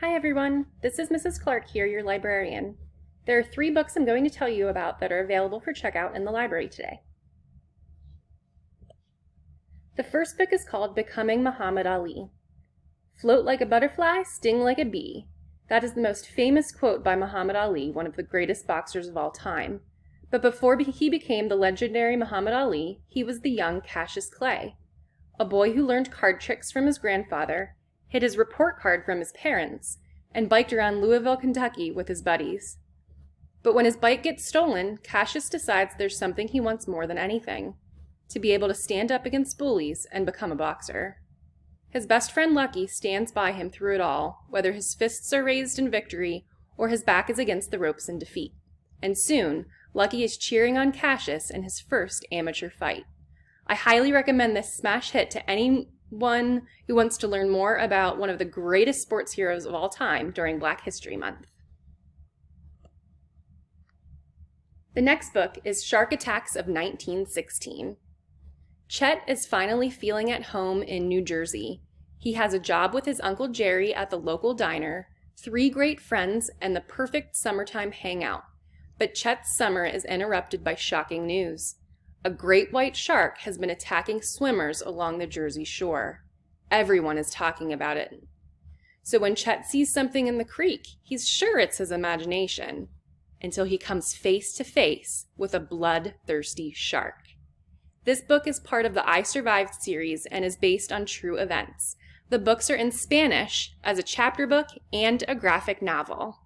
Hi everyone, this is Mrs. Clark here, your librarian. There are three books I'm going to tell you about that are available for checkout in the library today. The first book is called Becoming Muhammad Ali. Float like a butterfly, sting like a bee. That is the most famous quote by Muhammad Ali, one of the greatest boxers of all time. But before he became the legendary Muhammad Ali, he was the young Cassius Clay, a boy who learned card tricks from his grandfather hid his report card from his parents, and biked around Louisville, Kentucky with his buddies. But when his bike gets stolen, Cassius decides there's something he wants more than anything to be able to stand up against bullies and become a boxer. His best friend Lucky stands by him through it all, whether his fists are raised in victory or his back is against the ropes in defeat. And soon, Lucky is cheering on Cassius in his first amateur fight. I highly recommend this smash hit to any one who wants to learn more about one of the greatest sports heroes of all time during Black History Month. The next book is Shark Attacks of 1916. Chet is finally feeling at home in New Jersey. He has a job with his Uncle Jerry at the local diner, three great friends, and the perfect summertime hangout. But Chet's summer is interrupted by shocking news. A great white shark has been attacking swimmers along the Jersey shore. Everyone is talking about it. So when Chet sees something in the creek, he's sure it's his imagination until he comes face to face with a bloodthirsty shark. This book is part of the I Survived series and is based on true events. The books are in Spanish as a chapter book and a graphic novel.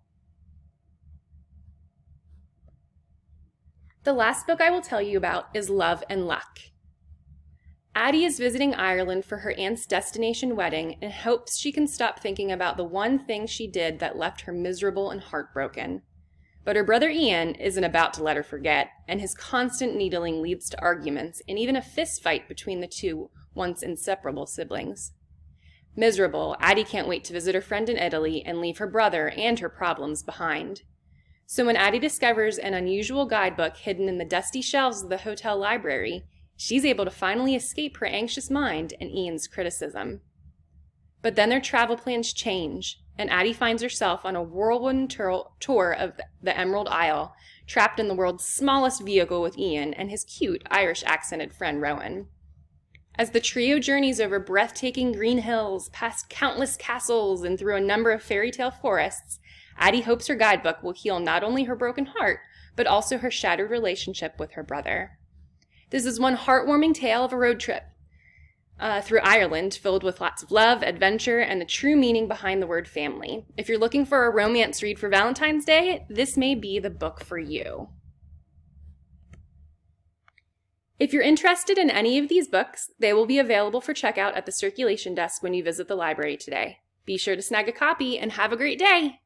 The last book I will tell you about is Love and Luck. Addie is visiting Ireland for her aunt's destination wedding and hopes she can stop thinking about the one thing she did that left her miserable and heartbroken. But her brother Ian isn't about to let her forget, and his constant needling leads to arguments and even a fist fight between the two once inseparable siblings. Miserable, Addie can't wait to visit her friend in Italy and leave her brother and her problems behind. So when Addie discovers an unusual guidebook hidden in the dusty shelves of the hotel library, she's able to finally escape her anxious mind and Ian's criticism. But then their travel plans change, and Addie finds herself on a whirlwind tour of the Emerald Isle, trapped in the world's smallest vehicle with Ian and his cute Irish accented friend Rowan. As the trio journeys over breathtaking green hills, past countless castles, and through a number of fairy tale forests, Addie hopes her guidebook will heal not only her broken heart, but also her shattered relationship with her brother. This is one heartwarming tale of a road trip uh, through Ireland filled with lots of love, adventure, and the true meaning behind the word family. If you're looking for a romance read for Valentine's Day, this may be the book for you. If you're interested in any of these books, they will be available for checkout at the circulation desk when you visit the library today. Be sure to snag a copy and have a great day!